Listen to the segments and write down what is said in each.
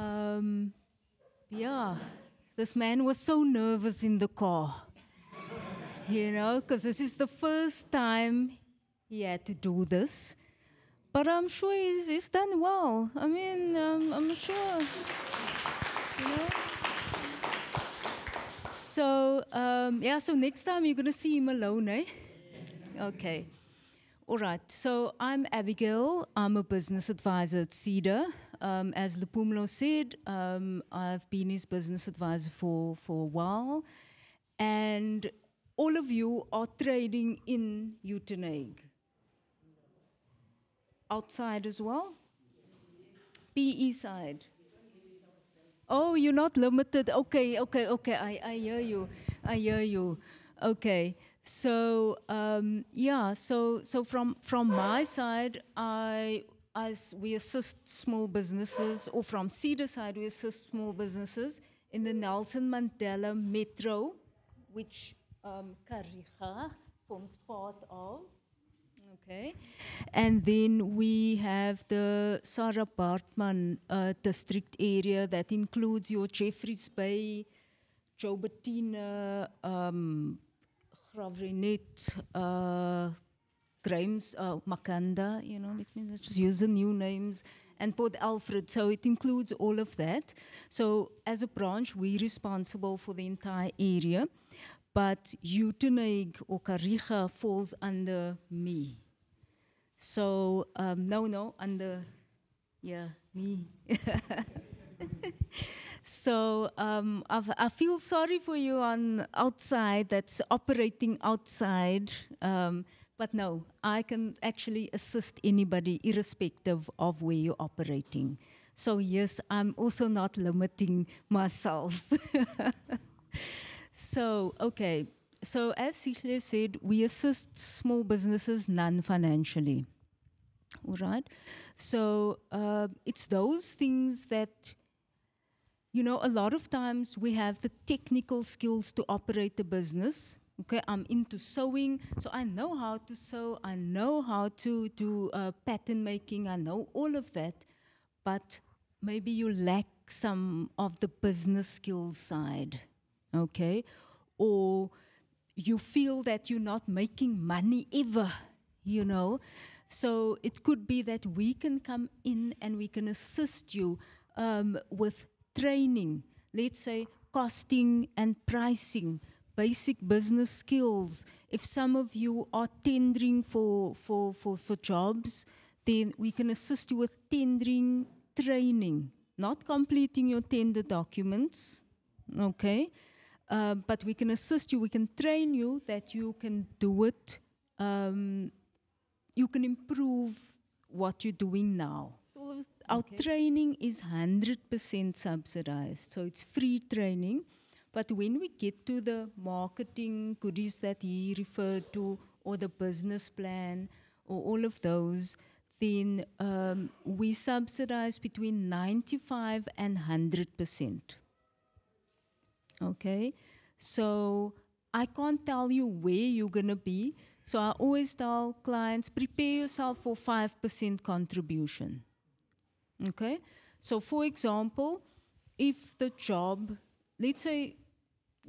Um, yeah, this man was so nervous in the car, you know, because this is the first time he had to do this. But I'm sure he's, he's done well. I mean, um, I'm sure, you know. So, um, yeah, so next time you're going to see him alone, eh? Okay. All right. So I'm Abigail. I'm a business advisor at SEDA. Um, as Luphumlo said, um, I've been his business advisor for, for a while. And all of you are trading in Uitenhage. Outside as well? PE side. Oh, you're not limited. Okay, okay, okay. I, I hear you. I hear you. Okay. So um, yeah, so so from from my side, I as we assist small businesses, or from SEDA side, we assist small businesses in the Nelson Mandela Metro, which um, forms part of. Okay, and then we have the Sarah Baartman uh, district area that includes your Jeffreys Bay, Joubertina, um, Graaff-Reinet, uh, Grimes, uh, Makhanda, you know, let me just use the new names, and Port Alfred. So it includes all of that. So as a branch, we're responsible for the entire area, but Uitenhage or Kariega falls under me. So um, no, no, under, yeah, me. So um, i feel sorry for you on outside that's operating outside. Um, but no, I can actually assist anybody irrespective of where you're operating. So yes, I'm also not limiting myself. so, okay. So as Sihle said, we assist small businesses non-financially. All right. So uh, it's those things that you know, a lot of times we have the technical skills to operate the business. Okay, I'm into sewing, so I know how to sew, I know how to do uh, pattern making, I know all of that, but maybe you lack some of the business skills side, okay? Or you feel that you're not making money ever, you know? So it could be that we can come in and we can assist you um, with training, let's say costing and pricing, basic business skills. If some of you are tendering for, for, for, for jobs, then we can assist you with tendering training, not completing your tender documents, okay? Uh, but we can assist you, we can train you that you can do it, um, you can improve what you're doing now. Our okay. training is 100% subsidized, so it's free training. But when we get to the marketing goodies that he referred to, or the business plan, or all of those, then um, we subsidize between 95 and 100%. Okay? So I can't tell you where you're going to be. So I always tell clients prepare yourself for 5% contribution. Okay? So, for example, if the job, let's say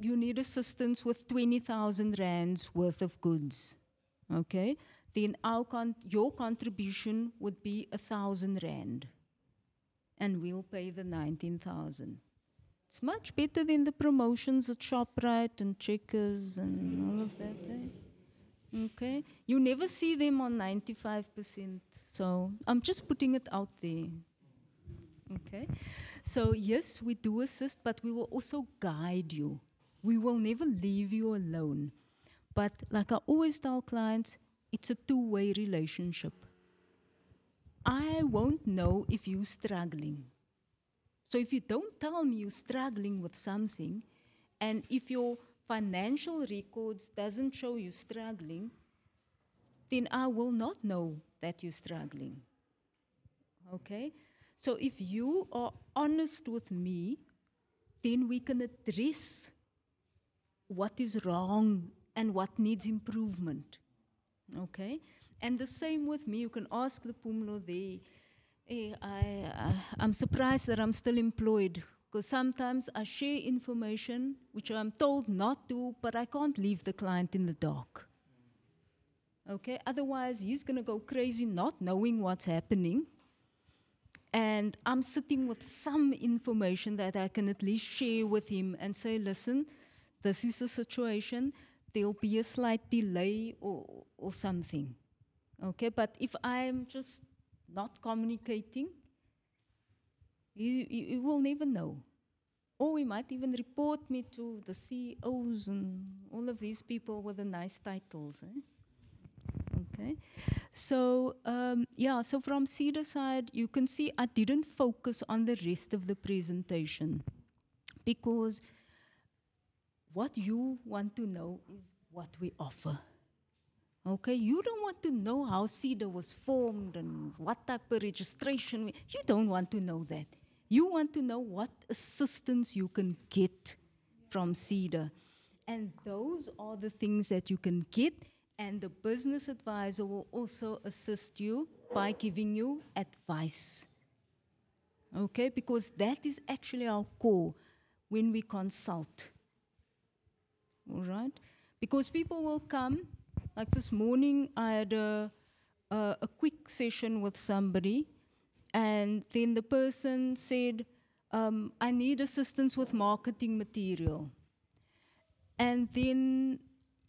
you need assistance with 20,000 rands worth of goods, okay? Then our con your contribution would be a thousand rand, and we'll pay the 19,000. It's much better than the promotions at Shoprite and Checkers and all of that. Eh? Okay, you never see them on 95%. So I'm just putting it out there. Okay. So, yes, we do assist, but we will also guide you. We will never leave you alone. But, like I always tell clients, it's a two way relationship. I won't know if you're struggling. So, if you don't tell me you're struggling with something, and if your financial records doesn't show you struggling, then I will not know that you're struggling. Okay? So if you are honest with me, then we can address what is wrong and what needs improvement. Okay? And the same with me. You can ask the there. Hey, I, I, I'm surprised that I'm still employed because sometimes I share information which I'm told not to, but I can't leave the client in the dark. Okay, otherwise he's going to go crazy not knowing what's happening. And I'm sitting with some information that I can at least share with him and say, listen, this is the situation. There'll be a slight delay or, or something. Okay, but if I'm just not communicating, you, you, will never know. Or we might even report me to the CEOs and all of these people with the nice titles. Eh? Okay, so um, yeah, so from SEDA side, you can see I didn't focus on the rest of the presentation because what you want to know is what we offer. Okay, you don't want to know how SEDA was formed and what type of registration. You don't want to know that. You want to know what assistance you can get from SEDA. And those are the things that you can get, and the business advisor will also assist you by giving you advice. Okay, because that is actually our core when we consult. All right? Because people will come like this morning, I had a, a, a quick session with somebody, and then the person said, um, I need assistance with marketing material. And then,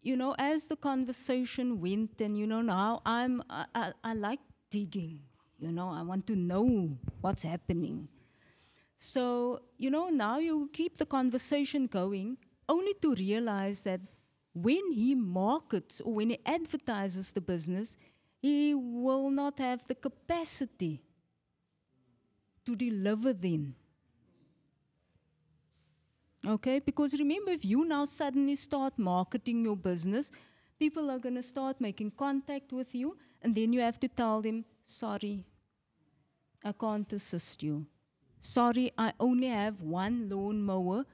you know, as the conversation went, and you know, now I'm, I, I, I like digging, you know, I want to know what's happening. So, you know, now you keep the conversation going, only to realize that when he markets or when he advertises the business, he will not have the capacity to deliver then. Okay, because remember, if you now suddenly start marketing your business, people are going to start making contact with you, and then you have to tell them, sorry, I can't assist you. Sorry, I only have one lawn mower,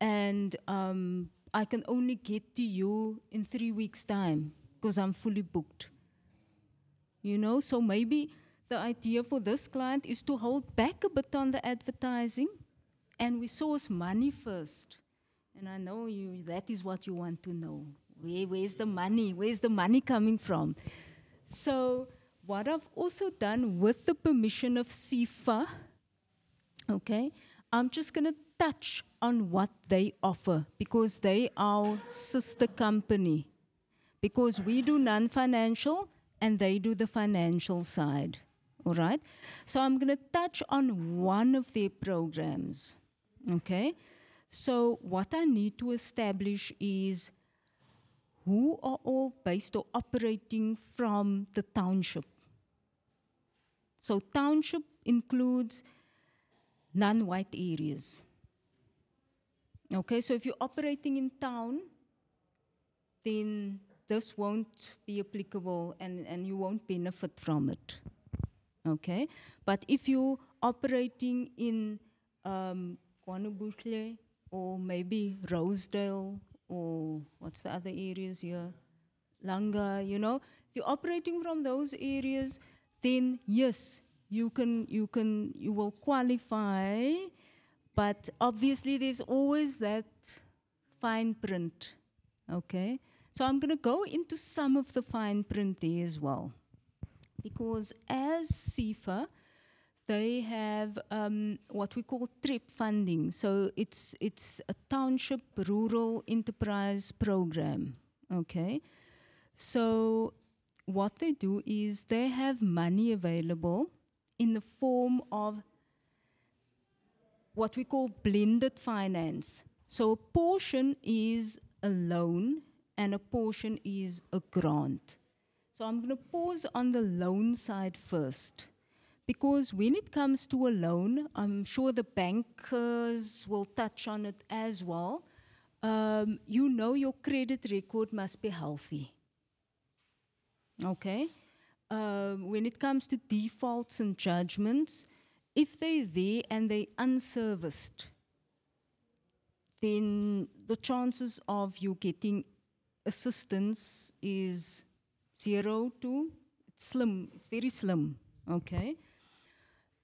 and um, I can only get to you in three weeks' time because I'm fully booked. You know, so maybe the idea for this client is to hold back a bit on the advertising and we source money first. And I know you that is what you want to know. Where, where's the money? Where's the money coming from? So what I've also done with the permission of SEFA, okay, I'm just gonna touch on what they offer because they are sister company. Because we do non-financial and they do the financial side. All right? So I'm going to touch on one of their programs. Okay? So what I need to establish is who are all based or operating from the township. So township includes non-white areas. Okay, so if you're operating in town, then this won't be applicable and, and you won't benefit from it. Okay, but if you're operating in um, or maybe Rosedale or what's the other areas here? Langa, you know, if you're operating from those areas, then yes, you can, you can, you will qualify but obviously, there's always that fine print. Okay? So I'm going to go into some of the fine print there as well. Because as SEFA, they have um, what we call TREP funding. So it's, it's a township rural enterprise program. Okay? So what they do is they have money available in the form of what we call blended finance. So a portion is a loan and a portion is a grant. So I'm going to pause on the loan side first. Because when it comes to a loan, I'm sure the bankers will touch on it as well. Um, you know your credit record must be healthy. Okay? Um, when it comes to defaults and judgments, if they're there and they're unserviced, then the chances of you getting assistance is zero to slim, it's very slim, okay?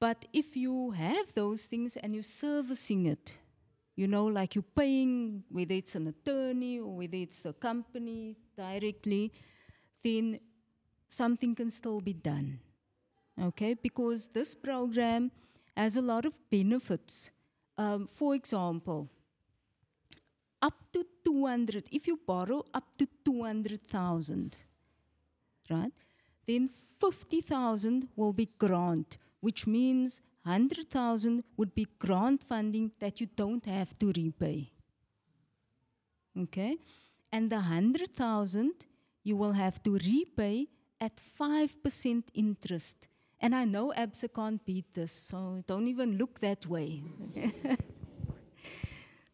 But if you have those things and you're servicing it, you know, like you're paying, whether it's an attorney or whether it's the company directly, then something can still be done. Okay, because this program has a lot of benefits. Um, for example, up to 200, if you borrow up to 200,000, right, then 50,000 will be grant, which means 100,000 would be grant funding that you don't have to repay. Okay? And the 100,000 you will have to repay at 5% interest. And I know ABSA can't beat this, so don't even look that way.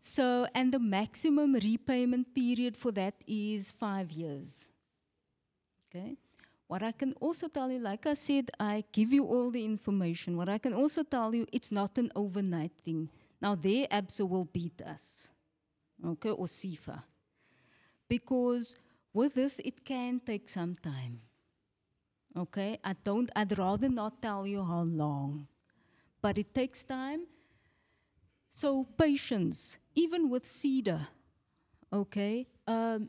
so, and the maximum repayment period for that is five years. Okay? What I can also tell you, like I said, I give you all the information. What I can also tell you, it's not an overnight thing. Now, their ABSA will beat us, okay, or SEFA. Because with this, it can take some time. Okay, I don't, I'd rather not tell you how long, but it takes time. So, patience, even with SEDA, okay, um,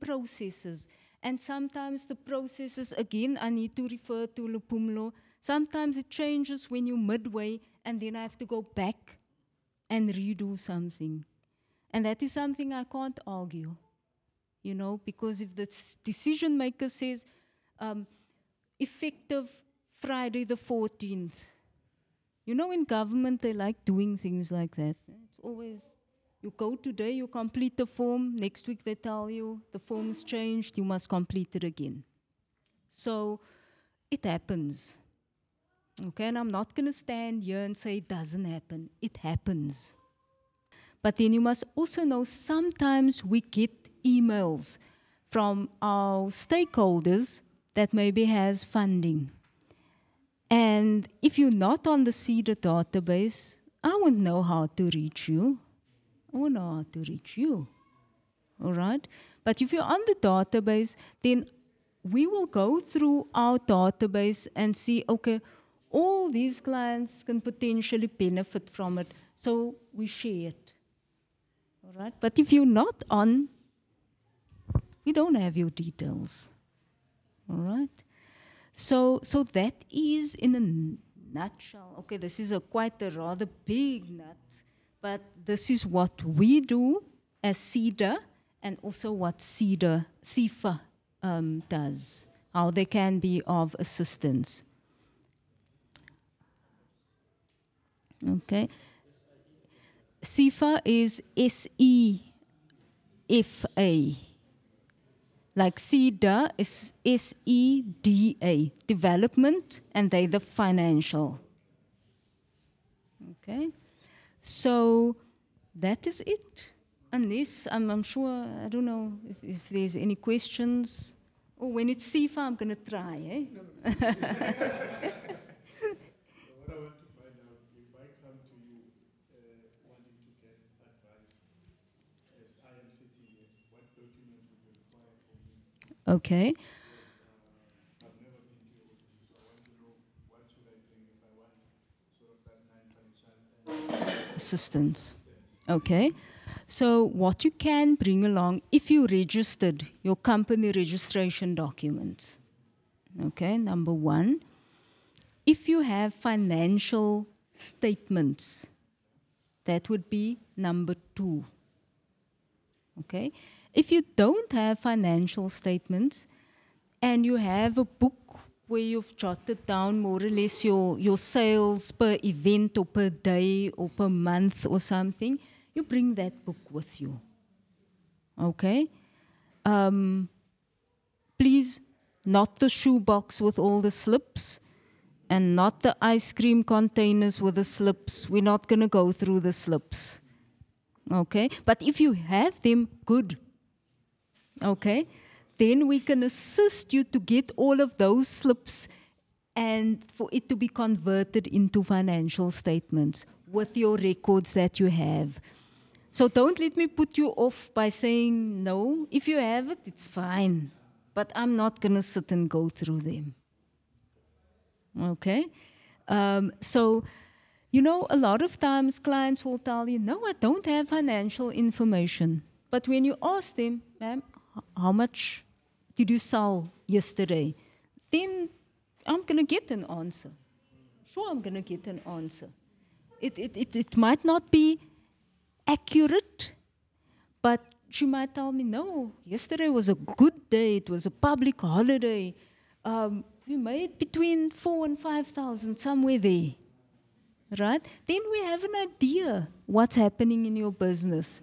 processes. And sometimes the processes, again, I need to refer to Luphumlo. Sometimes it changes when you're midway, and then I have to go back and redo something. And that is something I can't argue, you know, because if the decision maker says um, effective Friday the 14th, you know, in government, they like doing things like that. It's always you go today, you complete the form. Next week, they tell you the form form's changed, you must complete it again. So it happens. Okay, and I'm not going to stand here and say it doesn't happen. It happens. But then you must also know sometimes we get emails from our stakeholders that maybe has funding. And if you're not on the SEDA database, I wouldn't know how to reach you or not know how to reach you. All right? But if you're on the database, then we will go through our database and see, okay, all these clients can potentially benefit from it. So we share it. All right? But if you're not on, we don't have your details. All right? So, so that is in a nutshell. Okay, this is a quite a rather big nut but this is what we do as SEDA and also what SEDA, SEFA um, does, how they can be of assistance. Okay. SEFA is S-E-F-A. Like SEDA is S-E-D-A, development, and they the financial. Okay. So that is it. Unless I'm, I'm sure, I don't know if, if, there's any questions. Oh, when it's SEFA, I'm going to try, eh? Okay. assistance. Okay. So what you can bring along if you registered your company registration documents. Okay, number one. If you have financial statements, that would be number two. Okay. If you don't have financial statements and you have a book where you've jotted down more or less your, your sales per event or per day or per month or something, you bring that book with you. Okay? Um, please, not the shoebox with all the slips and not the ice cream containers with the slips. We're not going to go through the slips. Okay? But if you have them, good. Okay? then we can assist you to get all of those slips and for it to be converted into financial statements with your records that you have. So don't let me put you off by saying no. If you have it, it's fine. But I'm not going to sit and go through them. Okay? Um, so, you know, a lot of times clients will tell you, no, I don't have financial information. But when you ask them, ma'am, how much did you sell yesterday? Then I'm going to get an answer. Sure, I'm going to get an answer. It, it, it, it might not be accurate, but she might tell me, no, yesterday was a good day. It was a public holiday. Um, we made between four and 5,000, somewhere there. Right? Then we have an idea what's happening in your business.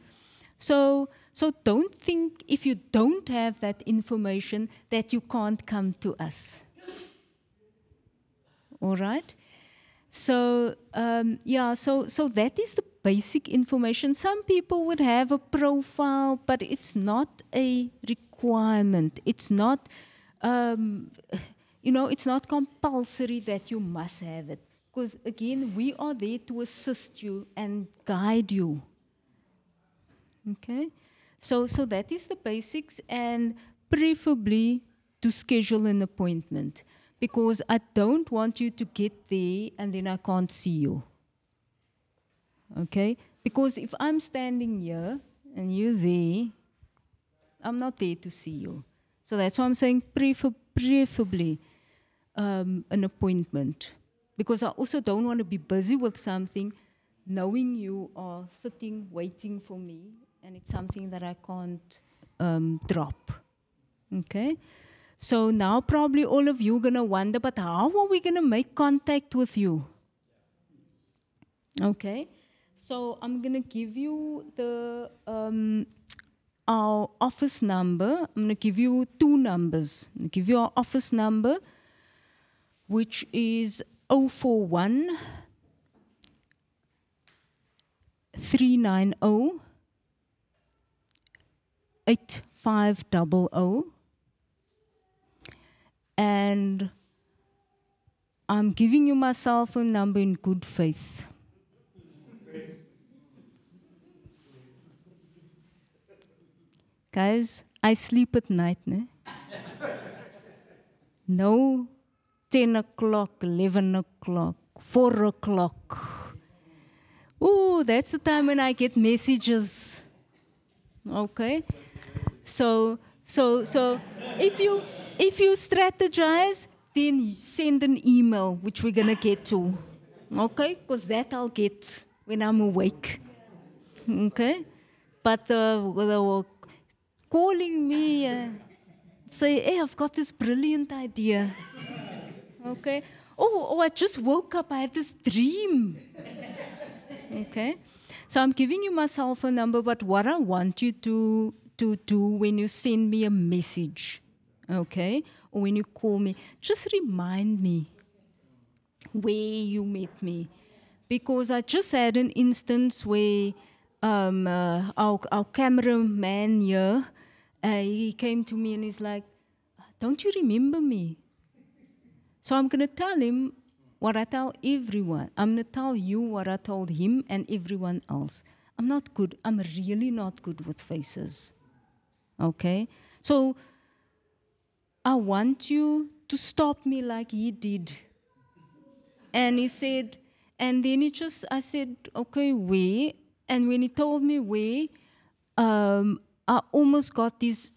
So, so don't think if you don't have that information that you can't come to us. All right? So, um, yeah, so, so that is the basic information. Some people would have a profile, but it's not a requirement. It's not, um, you know, it's not compulsory that you must have it. Because again, we are there to assist you and guide you. Okay? So, so that is the basics, and preferably to schedule an appointment because I don't want you to get there and then I can't see you. Okay? Because if I'm standing here and you're there, I'm not there to see you. So that's why I'm saying prefer preferably um, an appointment. Because I also don't want to be busy with something knowing you are sitting waiting for me and it's something that I can't um, drop. Okay? So now probably all of you are going to wonder, but how are we going to make contact with you? Okay? So I'm going to give you the um, our office number. I'm going to give you two numbers. I'm going to give you our office number, which is 041 390 8500 and I'm giving you my cell phone number in good faith. Guys, I sleep at night, ne? No 10 o'clock, 11 o'clock, 4 o'clock. Oh, that's the time when I get messages. Okay? So, so, so if you if you strategize, then send an email, which we're going to get to. Okay? Because that I'll get when I'm awake. Okay? But uh, were calling me say, hey, I've got this brilliant idea. Okay? Oh, oh, I just woke up. I had this dream. Okay? So I'm giving you my cell phone number, but what I want you to, to do when you send me a message okay? Or when you call me, just remind me where you met me. Because I just had an instance where um, uh, our, our cameraman here, uh, he came to me and he's like, Don't you remember me? So I'm going to tell him what I tell everyone. I'm going to tell you what I told him and everyone else. I'm not good. I'm really not good with faces. Okay? So I want you to stop me like he did. And he said, and then he just, I said, okay, where? And when he told me where, um, I almost got this,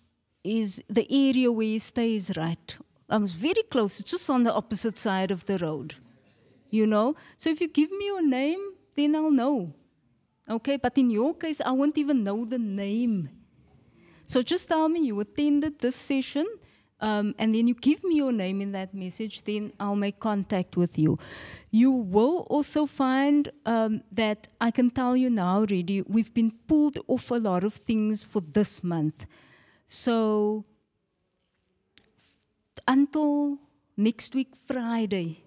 is the area where he stays right. I was very close, just on the opposite side of the road. You know? So if you give me your name, then I'll know. Okay, but in your case, I won't even know the name. So just tell me you attended this session um, and then you give me your name in that message, then I'll make contact with you. You will also find um, that I can tell you now already, we've been pulled off a lot of things for this month. So until next week, Friday,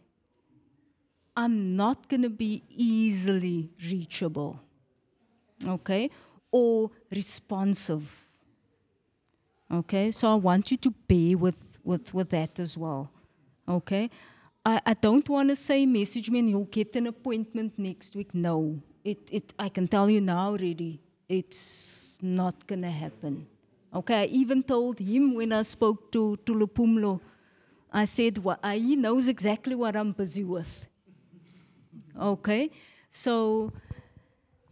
I'm not going to be easily reachable, okay, or responsive Okay, so I want you to bear with, with, with that as well. Okay, I, I don't want to say message me and you'll get an appointment next week. No, it, it, I can tell you now already, it's not going to happen. Okay, I even told him when I spoke to, to Luphumlo, I said, well, he knows exactly what I'm busy with. Okay? So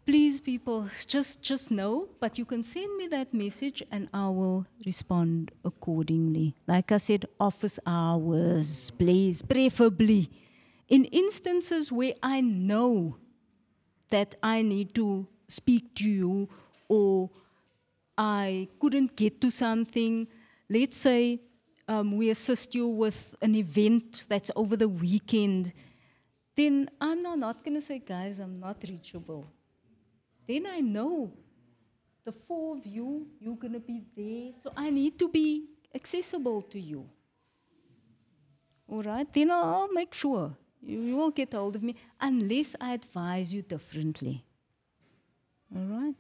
please, people, just, just know, but you can send me that message and I will respond accordingly. Like I said, office hours, please, preferably. In instances where I know that I need to speak to you or I couldn't get to something, let's say um, we assist you with an event that's over the weekend, then I'm not, not going to say, guys, I'm not reachable. Then I know the four of you, you're going to be there, so I need to be accessible to you. All right, then I'll make sure you, you will get hold of me unless I advise you differently. All right.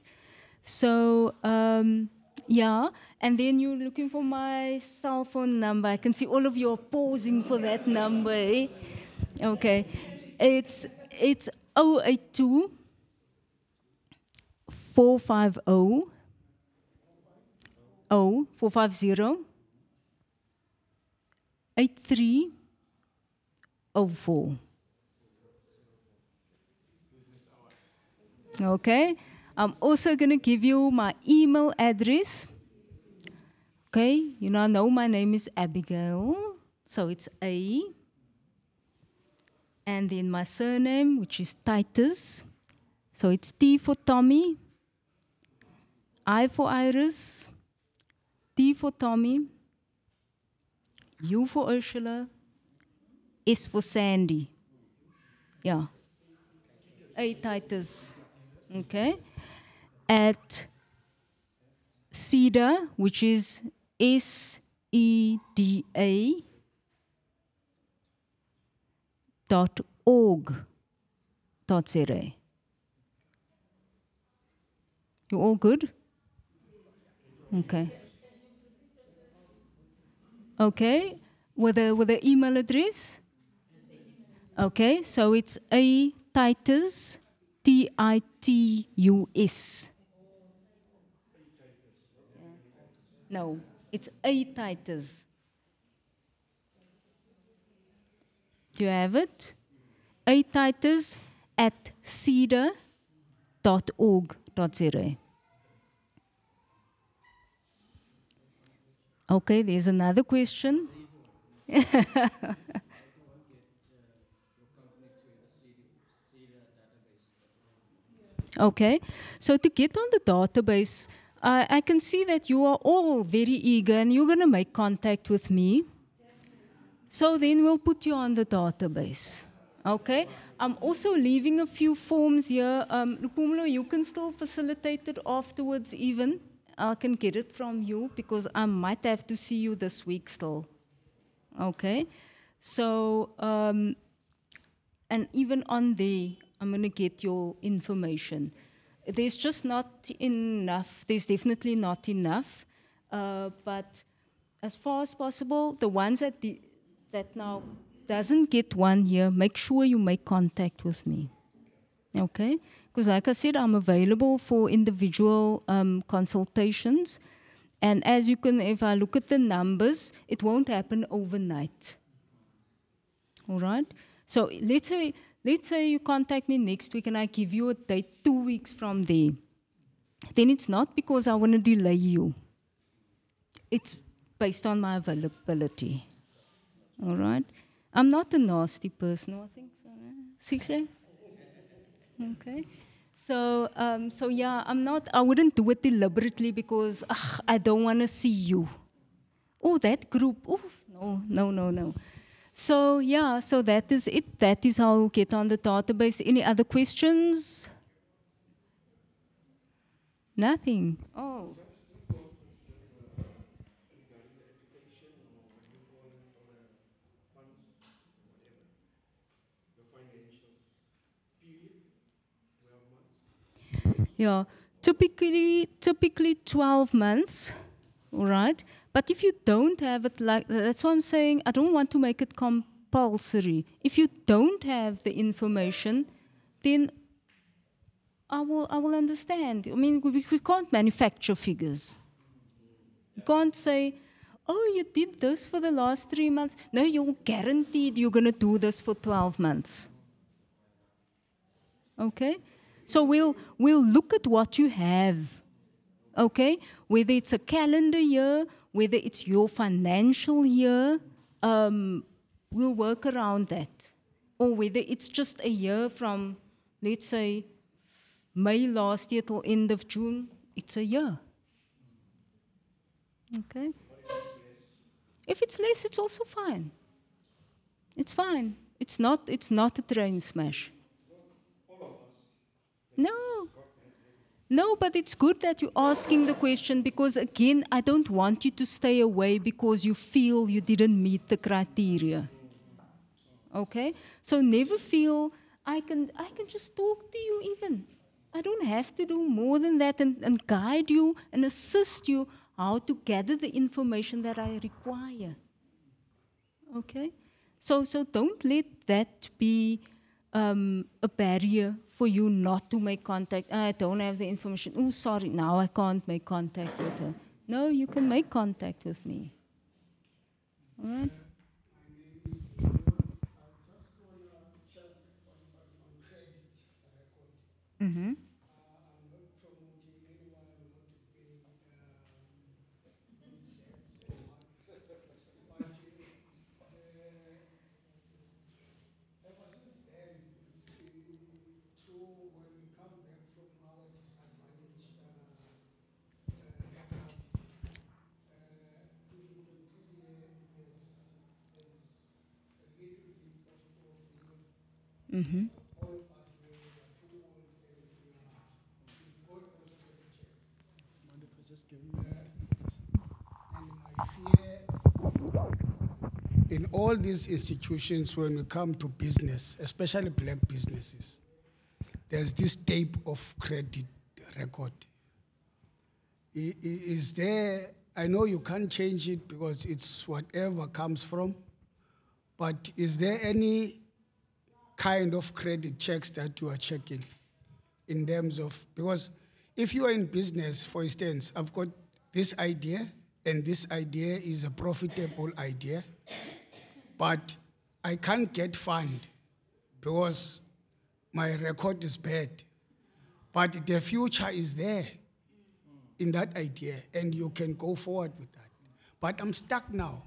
So, um, yeah, and then you're looking for my cell phone number. I can see all of you are pausing for that number. Eh? Okay. It's, it's 082 450 0 450 8304. Okay. I'm also going to give you my email address. Okay, you now know my name is Abigail, so it's A. And then my surname, which is Titus. So it's T for Tommy, I for Iris, T for Tommy, U for Ursula, S for Sandy. Yeah. A Titus. Okay at SEDA, which is S E D A dot org dot za. You all good? Okay. Okay. With the with the email address? Okay, so it's a Titus T I T U S No, it's A Titus. Do you have it? A Titus at seda.org.za. Okay, there's another question. okay, so to get on the database, uh, I can see that you are all very eager and you're going to make contact with me. So then we'll put you on the database. Okay? I'm also leaving a few forms here. Um, you can still facilitate it afterwards, even. I can get it from you because I might have to see you this week still. Okay? So, um, and even on there, I'm going to get your information there's just not enough. There's definitely not enough. Uh, but as far as possible, the ones that, the, that now doesn't get one year, make sure you make contact with me. Okay? Because like I said, I'm available for individual um, consultations. And as you can, if I look at the numbers, it won't happen overnight. All right? So let's say Let's say you contact me next week and I give you a date two weeks from there. Then it's not because I want to delay you. It's based on my availability. All right? I'm not a nasty person, I think so. Sihle? Okay. So, um, so yeah, I'm not, I wouldn't do it deliberately because ugh, I don't want to see you. Oh, that group. Oh, no, no, no, no. So yeah, so that is it. That is how I'll get on the database. Any other questions? Nothing. Oh. Yeah, typically, typically 12 months, right? But if you don't have it like that's why I'm saying I don't want to make it compulsory. If you don't have the information, then I will I will understand. I mean we, we can't manufacture figures. You can't say, oh, you did this for the last three months. No, you're guaranteed you're going to do this for 12 months. Okay? So we'll, we'll look at what you have. Okay? Whether it's a calendar year, whether it's your financial year, um, we'll work around that. Or whether it's just a year from, let's say, May last year till end of June, it's a year. Okay? If it's less, it's also fine. It's fine. It's not, it's not a train smash. No. No, but it's good that you're asking the question because, again, I don't want you to stay away because you feel you didn't meet the criteria. Okay? So never feel I can, I can just talk to you even. I don't have to do more than that and, and guide you and assist you how to gather the information that I require. Okay? So, so don't let that be um, a barrier for you not to make contact. I don't have the information. Oh, sorry, now I can't make contact with her. No, you can make contact with me. All right? Mm-hmm. in all these institutions, when we come to business, especially black businesses, there's this tape of credit record. Is there, I know you can't change it because it's whatever comes from, but is there any kind of credit checks that you are checking in terms of, because if you are in business, for instance, I've got this idea, and this idea is a profitable idea, but I can't get fund because my record is bad. But the future is there in that idea, and you can go forward with that. But I'm stuck now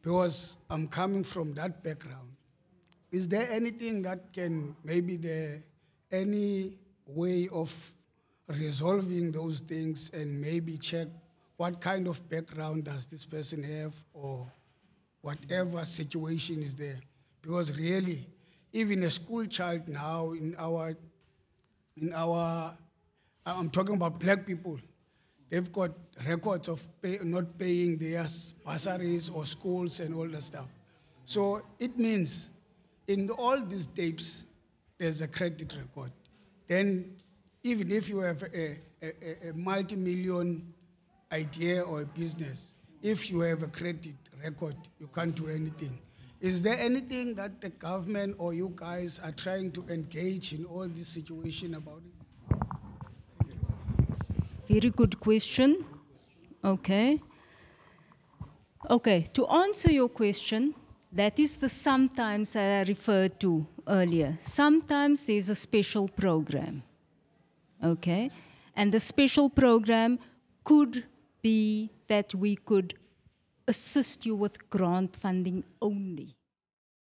because I'm coming from that background. Is there anything that can maybe the any way of resolving those things and maybe check what kind of background does this person have or whatever situation is there? Because really, even a school child now in our in our uh, I'm talking about black people. They've got records of pay, not paying their bursaries or schools and all that stuff. So it means in all these tapes, there's a credit record. Then, even if you have a, a, a- a multi-million idea or a business, if you have a credit record, you can't do anything. Is there anything that the government or you guys are trying to engage in all this situation about it? Very good question. Okay. Okay, to answer your question, that is the sometimes that I referred to earlier. Sometimes there's a special program. Okay? And the special program could be that we could assist you with grant funding only.